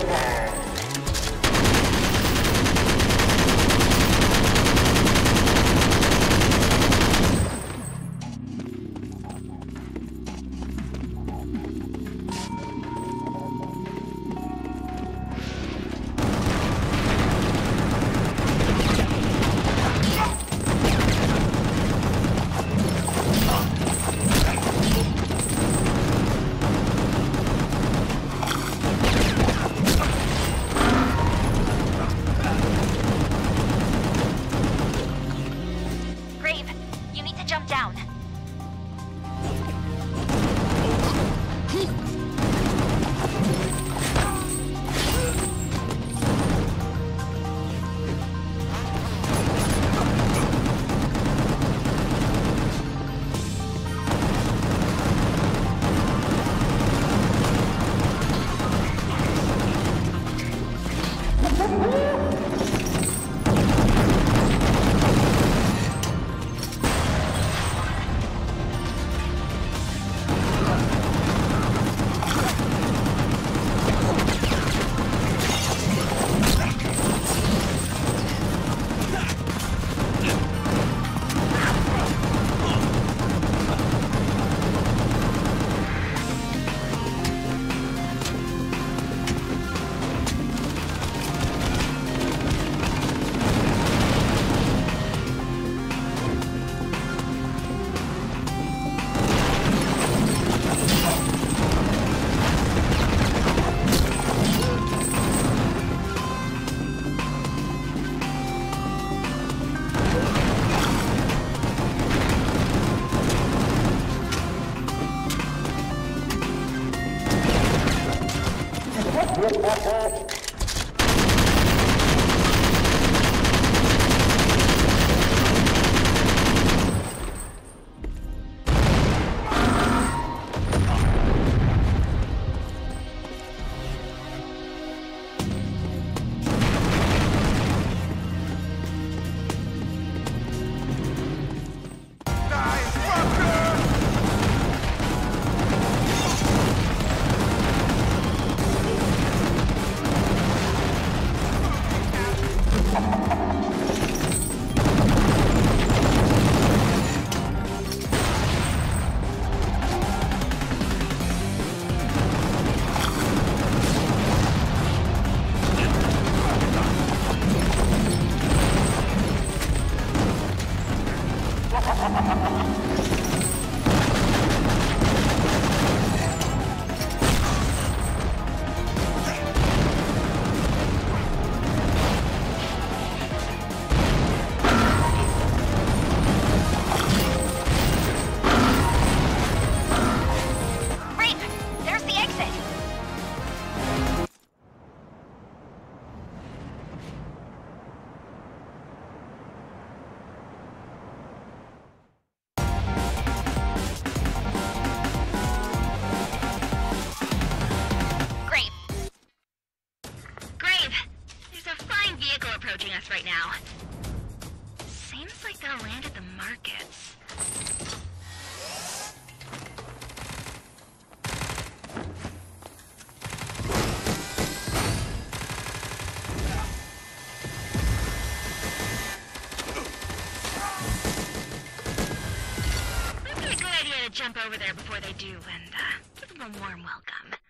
Grave, Of course. Ha ha. Vehicle us right now. Seems like they'll land at the markets. Might be a good idea to jump over there before they do and uh, give them a warm welcome.